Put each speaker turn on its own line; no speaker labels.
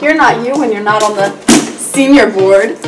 You're not you when you're not on the senior board.